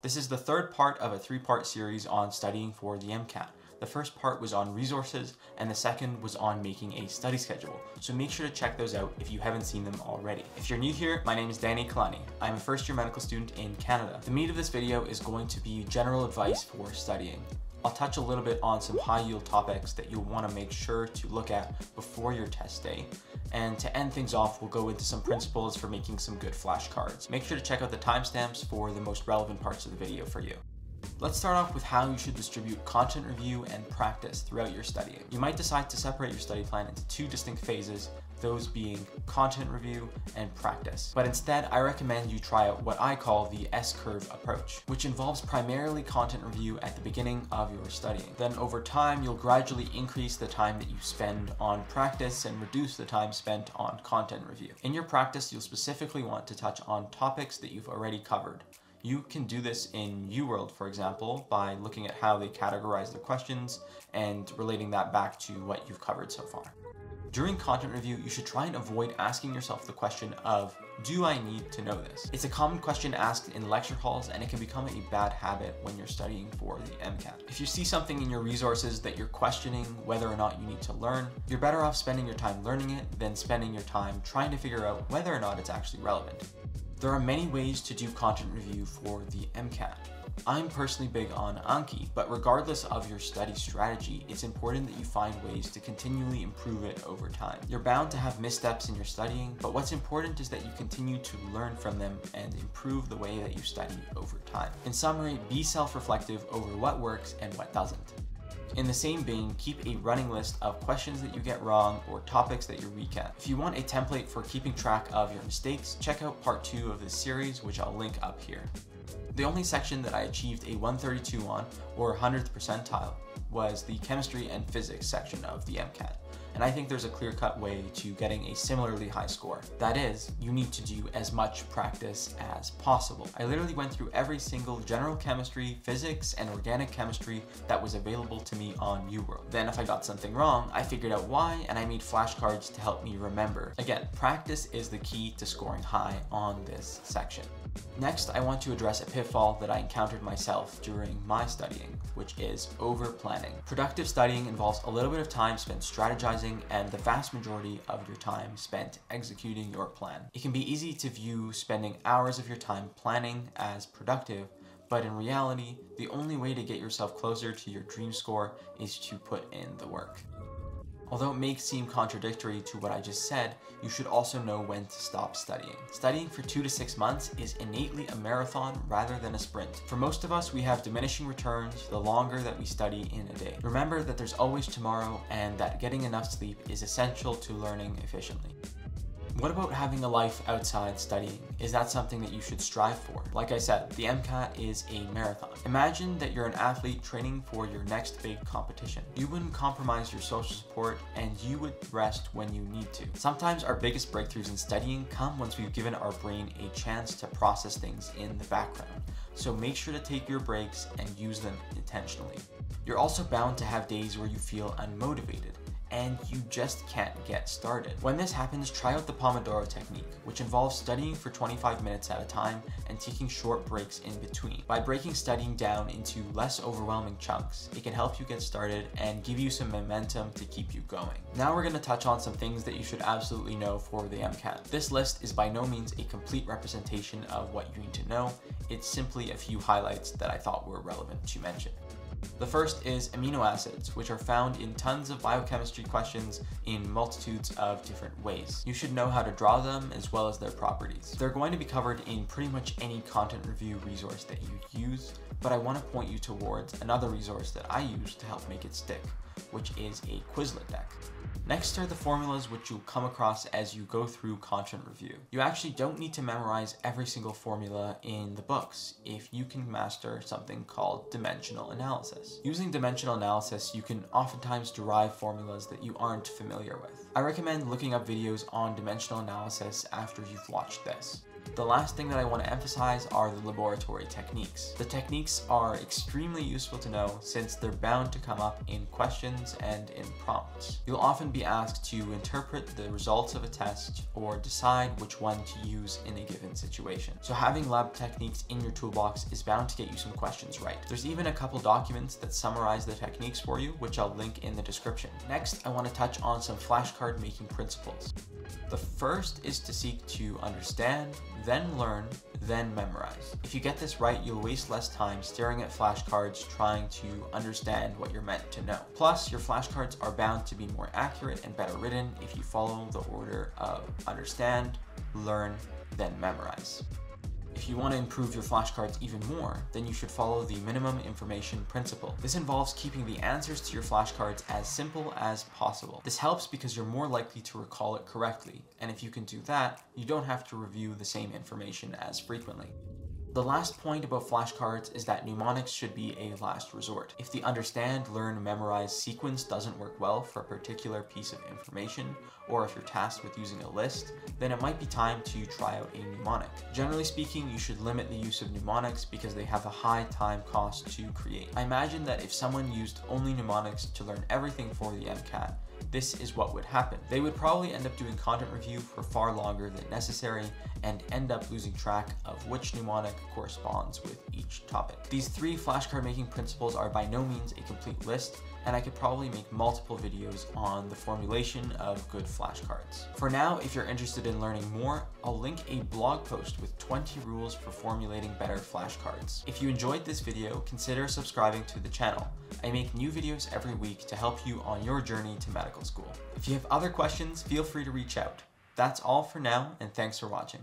This is the third part of a three-part series on studying for the MCAT. The first part was on resources, and the second was on making a study schedule. So make sure to check those out if you haven't seen them already. If you're new here, my name is Dani Kilani. I'm a first year medical student in Canada. The meat of this video is going to be general advice for studying. I'll touch a little bit on some high yield topics that you'll want to make sure to look at before your test day. And to end things off, we'll go into some principles for making some good flashcards. Make sure to check out the timestamps for the most relevant parts of the video for you. Let's start off with how you should distribute content review and practice throughout your studying. You might decide to separate your study plan into two distinct phases, those being content review and practice. But instead, I recommend you try out what I call the S-curve approach, which involves primarily content review at the beginning of your studying. Then over time, you'll gradually increase the time that you spend on practice and reduce the time spent on content review. In your practice, you'll specifically want to touch on topics that you've already covered. You can do this in UWorld, for example, by looking at how they categorize their questions and relating that back to what you've covered so far. During content review, you should try and avoid asking yourself the question of, do I need to know this? It's a common question asked in lecture halls and it can become a bad habit when you're studying for the MCAT. If you see something in your resources that you're questioning whether or not you need to learn, you're better off spending your time learning it than spending your time trying to figure out whether or not it's actually relevant. There are many ways to do content review for the MCAT. I'm personally big on Anki, but regardless of your study strategy, it's important that you find ways to continually improve it over time. You're bound to have missteps in your studying, but what's important is that you continue to learn from them and improve the way that you study over time. In summary, be self-reflective over what works and what doesn't. In the same vein, keep a running list of questions that you get wrong or topics that you're weak at. If you want a template for keeping track of your mistakes, check out part 2 of this series, which I'll link up here. The only section that I achieved a 132 on, or 100th percentile, was the chemistry and physics section of the MCAT and I think there's a clear-cut way to getting a similarly high score. That is, you need to do as much practice as possible. I literally went through every single general chemistry, physics, and organic chemistry that was available to me on UWorld. Then if I got something wrong, I figured out why, and I made flashcards to help me remember. Again, practice is the key to scoring high on this section. Next, I want to address a pitfall that I encountered myself during my studying, which is over-planning. Productive studying involves a little bit of time spent strategizing and the vast majority of your time spent executing your plan. It can be easy to view spending hours of your time planning as productive, but in reality, the only way to get yourself closer to your dream score is to put in the work. Although it may seem contradictory to what I just said, you should also know when to stop studying. Studying for two to six months is innately a marathon rather than a sprint. For most of us, we have diminishing returns the longer that we study in a day. Remember that there's always tomorrow and that getting enough sleep is essential to learning efficiently. What about having a life outside studying? Is that something that you should strive for? Like I said, the MCAT is a marathon. Imagine that you're an athlete training for your next big competition. You wouldn't compromise your social support and you would rest when you need to. Sometimes our biggest breakthroughs in studying come once we've given our brain a chance to process things in the background. So make sure to take your breaks and use them intentionally. You're also bound to have days where you feel unmotivated and you just can't get started. When this happens, try out the Pomodoro technique, which involves studying for 25 minutes at a time and taking short breaks in between. By breaking studying down into less overwhelming chunks, it can help you get started and give you some momentum to keep you going. Now we're going to touch on some things that you should absolutely know for the MCAT. This list is by no means a complete representation of what you need to know, it's simply a few highlights that I thought were relevant to mention. The first is amino acids, which are found in tons of biochemistry questions in multitudes of different ways. You should know how to draw them as well as their properties. They're going to be covered in pretty much any content review resource that you use, but I want to point you towards another resource that I use to help make it stick, which is a Quizlet deck. Next are the formulas which you'll come across as you go through content review. You actually don't need to memorize every single formula in the books if you can master something called dimensional analysis. Using dimensional analysis, you can oftentimes derive formulas that you aren't familiar with. I recommend looking up videos on dimensional analysis after you've watched this. The last thing that I want to emphasize are the laboratory techniques. The techniques are extremely useful to know since they're bound to come up in questions and in prompts. You'll often be asked to interpret the results of a test or decide which one to use in a given situation. So having lab techniques in your toolbox is bound to get you some questions right. There's even a couple documents that summarize the techniques for you, which I'll link in the description. Next, I want to touch on some flashcard making principles. The first is to seek to understand, then learn, then memorize. If you get this right, you'll waste less time staring at flashcards trying to understand what you're meant to know. Plus, your flashcards are bound to be more accurate and better written if you follow the order of understand, learn, then memorize. If you want to improve your flashcards even more, then you should follow the minimum information principle. This involves keeping the answers to your flashcards as simple as possible. This helps because you're more likely to recall it correctly, and if you can do that, you don't have to review the same information as frequently. The last point about flashcards is that mnemonics should be a last resort. If the understand, learn, memorize sequence doesn't work well for a particular piece of information, or if you're tasked with using a list, then it might be time to try out a mnemonic. Generally speaking, you should limit the use of mnemonics because they have a high time cost to create. I imagine that if someone used only mnemonics to learn everything for the MCAT, this is what would happen. They would probably end up doing content review for far longer than necessary and end up losing track of which mnemonic corresponds with each topic. These three flashcard making principles are by no means a complete list, and I could probably make multiple videos on the formulation of good flashcards. For now, if you're interested in learning more, I'll link a blog post with 20 rules for formulating better flashcards. If you enjoyed this video, consider subscribing to the channel. I make new videos every week to help you on your journey to school. If you have other questions, feel free to reach out. That's all for now, and thanks for watching.